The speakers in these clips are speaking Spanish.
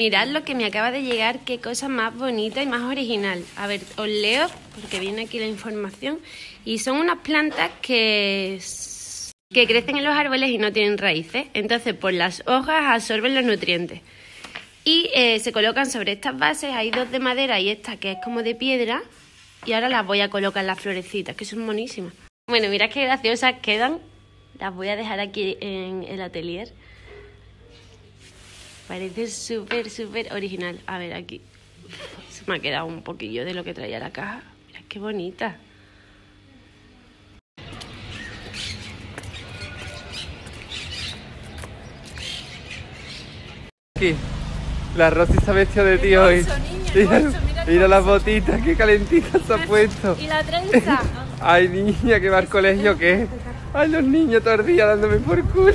Mirad lo que me acaba de llegar, qué cosa más bonita y más original. A ver, os leo porque viene aquí la información. Y son unas plantas que, que crecen en los árboles y no tienen raíces. Entonces, por las hojas absorben los nutrientes. Y eh, se colocan sobre estas bases. Hay dos de madera y esta que es como de piedra. Y ahora las voy a colocar las florecitas, que son monísimas. Bueno, mirad qué graciosas quedan. Las voy a dejar aquí en el atelier. Parece súper, súper original. A ver, aquí se me ha quedado un poquillo de lo que traía la caja. Mira qué bonita. Aquí, la Rosy se ha vestido de ti hoy. Mira, las botitas, qué calentitas se ha puesto. Y la trenza. Ay, niña, que va al colegio, ¿qué? Ay, los niños todo el día dándome por culo.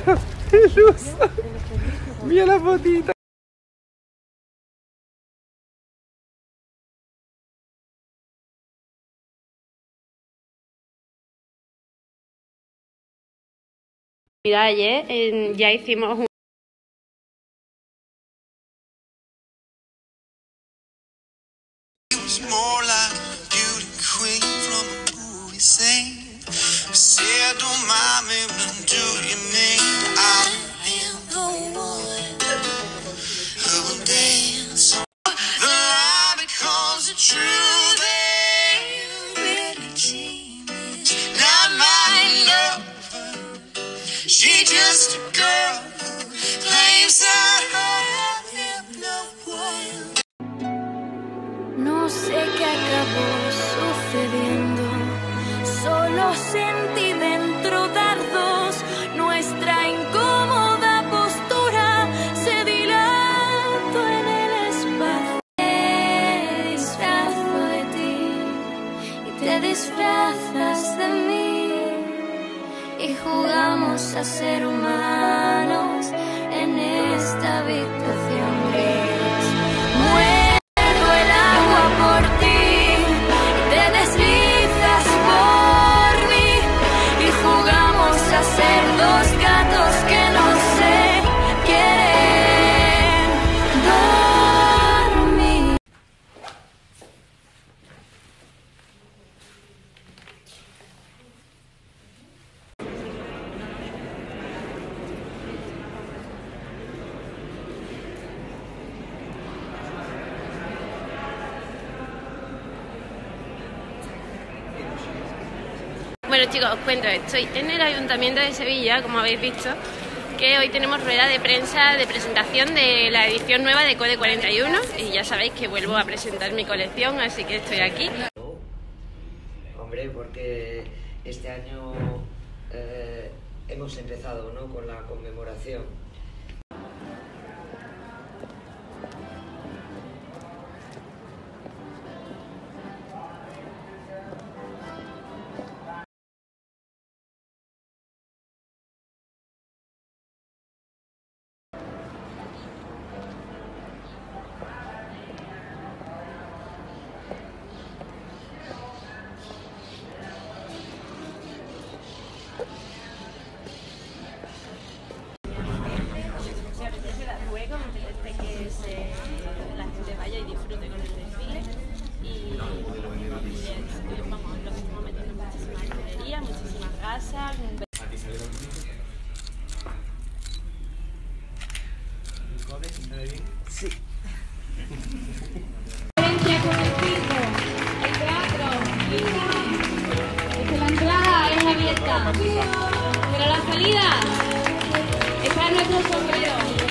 Mira la botita. Mira, ayer ya hicimos un She's more like a beauty queen from a movie scene. I don't mind me, but do you mean I am the one who will dance? The lie becomes the truth. Disfrazas de mí. Y jugamos a ser humanos Chicos, os cuento, estoy en el Ayuntamiento de Sevilla, como habéis visto, que hoy tenemos rueda de prensa de presentación de la edición nueva de Code 41 y ya sabéis que vuelvo a presentar mi colección, así que estoy aquí. Hombre, porque este año eh, hemos empezado ¿no? con la conmemoración. Abierta, pero la salida está en nuestro sombrero.